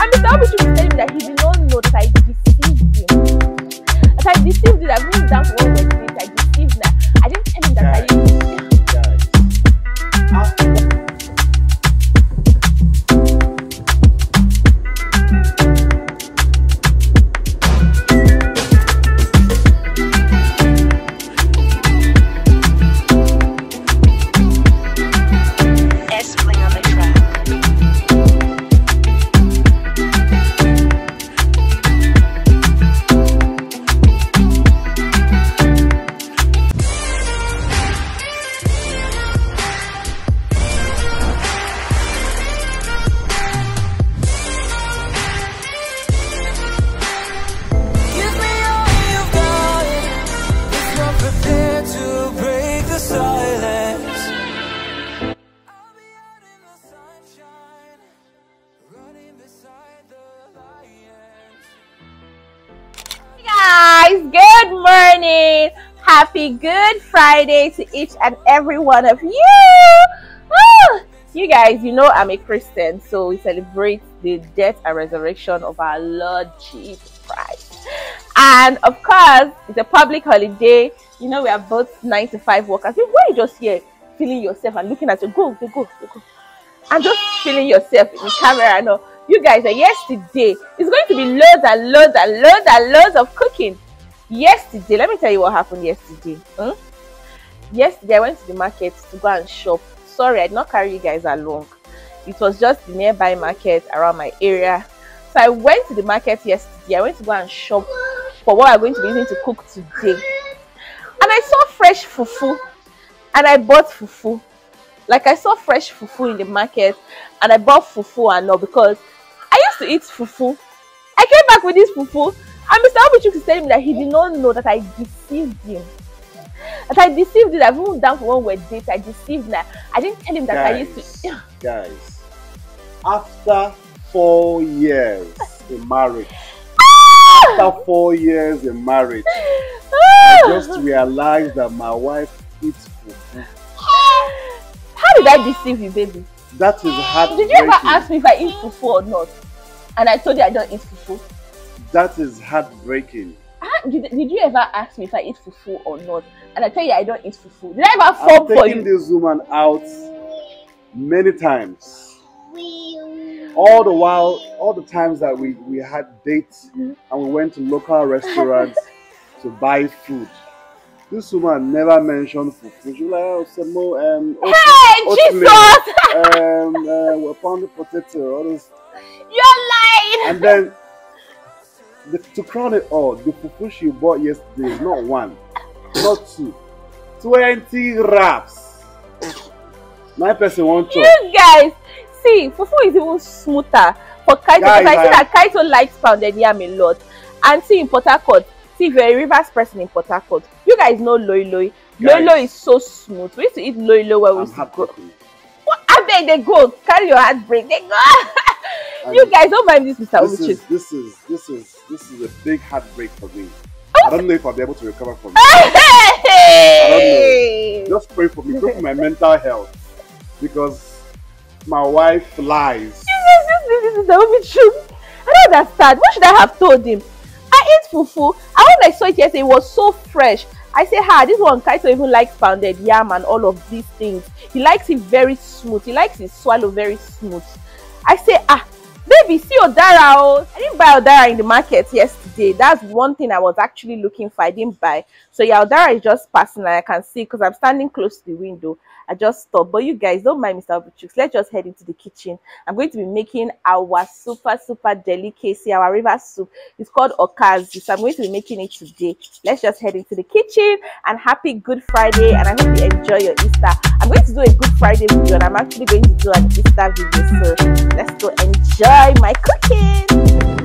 And Mr. Obichu was telling me that he did not know that I deceived him. That I deceived him, that I moved down for one wedding I deceived him. I didn't tell him that I Happy Good Friday to each and every one of you. Ah, you guys, you know I'm a Christian, so we celebrate the death and resurrection of our Lord Jesus Christ. And of course, it's a public holiday. You know, we are both nine to five workers. Why are you just here feeling yourself and looking at you? Go, go, go, go. And just feeling yourself in the camera all. You guys are yesterday. It's going to be loads and loads and loads and loads of cooking. Yesterday, let me tell you what happened yesterday. Hmm? Yesterday, I went to the market to go and shop. Sorry, I did not carry you guys along. It was just the nearby market around my area. So I went to the market yesterday. I went to go and shop for what I'm going to be using to cook today. And I saw fresh fufu and I bought fufu. Like I saw fresh fufu in the market and I bought fufu and all because I used to eat fufu. I came back with this fufu and Mr. Obichuk is telling me that he did not know that I deceived him. That I deceived him. I've moved down for one wedding date. I deceived him. I didn't tell him that I used guys, to. guys, after four years in marriage, after four years in marriage, I just realized that my wife eats fufu. How did I deceive you, baby? That is hard. Did you ever ask me if I eat fufu or not? And I told you I don't eat fufu. That is heartbreaking. Ah, Did, did you ever ask me if I eat fufu or not? And I tell you I don't eat fufu. Did I ever I've fall for taken you? this woman out many times. All the while, all the times that we, we had dates Mhm. and we went to local restaurants to buy food. This woman never mentioned fufu. She was like, oh, Semo, um, oat- Hey, oatmeal, Jesus! um, uh, pounded potato, all this. You're lying! And then, the, to crown it all, the fufu she bought yesterday is not one, not two, 20 wraps. Nine person one chop. You guys, see, fufu is even smoother for Kaito Guys, because I see that Kaito likes pounded yam a lot. And see, in Port Harcourt, see, if you're a rivers person in Port Harcourt, you guys know Loi Loi. Loi. Loi is so smooth. We used to eat Loi Loi when we used to heartbroken. What? I beg they go. Carry your heartbreak. They go. You guys don't mind this, Mr. This is this is this is this is a big heartbreak for me. I don't know if I'll be able to recover from it. know. Just pray for me, pray for my mental health, because my wife lies. This, is the only truth. I don't understand. What should I have told him? I ate fufu, and when I saw it yesterday, it was so fresh. I say, ha, this one Kaito even likes pounded yam and all of these things. He likes it very smooth. He likes his swallow very smooth. I say, ah, baby, see Odara. Oh. I didn't buy Odara in the market yesterday. That's one thing I was actually looking for. I didn't buy. So yeah, Odara is just passing I can see because I'm standing close to the window. I just stopped. But you guys don't mind Mr. Let's just head into the kitchen. I'm going to be making our super, super delicacy, our river soup. It's called okazi. So I'm going to be making it today. Let's just head into the kitchen and happy Good Friday. And I hope you enjoy your Easter. I'm going to do a Good Friday video and I'm actually going to do an Easter video. So let's go enjoy my cooking.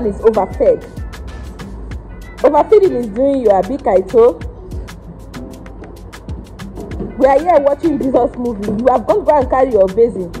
One is overfed. Overfeeding is doing you a big kaito. We are here watching Jesus movie. You have gone go and carry your basin.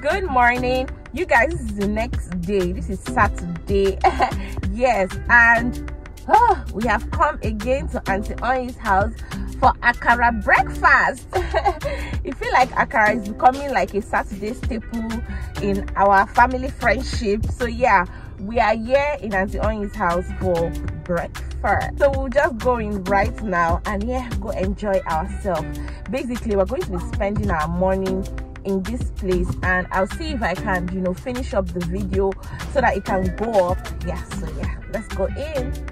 Good morning. You guys, this is the next day. This is Saturday. yes, and oh, we have come again to Auntie Oni's house for Akara breakfast. you feel like Akara is becoming like a Saturday staple in our family friendship. So yeah, we are here in Auntie Oni's house for breakfast. So we'll just go in right now and yeah, go enjoy ourselves. Basically, we're going to be spending our morning in this place and I'll see if I can, you know, finish up the video so that it can go up. Yeah, so yeah, let's go in.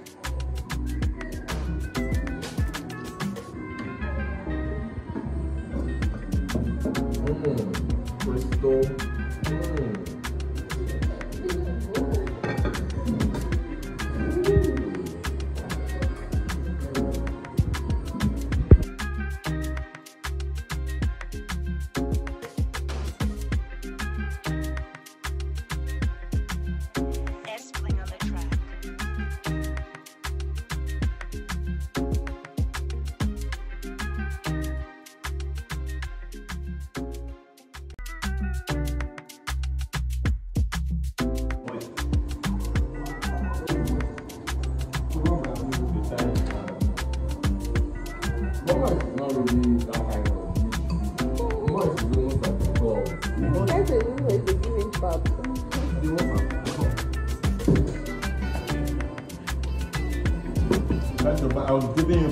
I was giving.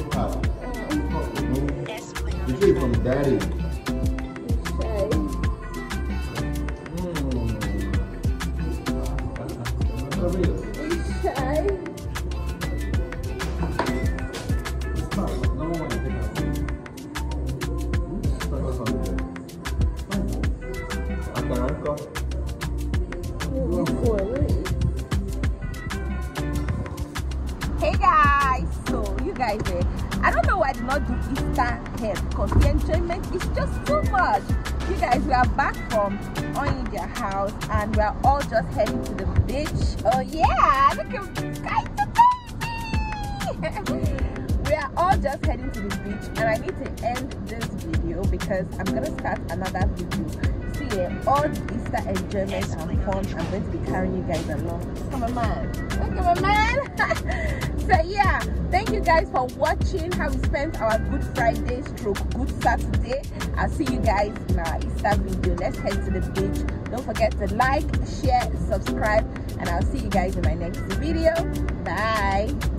Espling on You the get it from daddy. Mm. Hey Easter hair because the enjoyment is just too much. You guys, we are back from Oindia house and we are all just heading to the beach. Oh yeah, look at the baby. we are all just heading to the beach and I need to end this video because I'm gonna start another video. All Easter enjoyment and fun, I'm going to be carrying you guys along. Come on, man. Look at my man. so yeah, thank you guys for watching how we spent our Good Friday stroke Good Saturday. I'll see you guys in our Easter video. Let's head to the beach. Don't forget to like, share, subscribe, and I'll see you guys in my next video. Bye.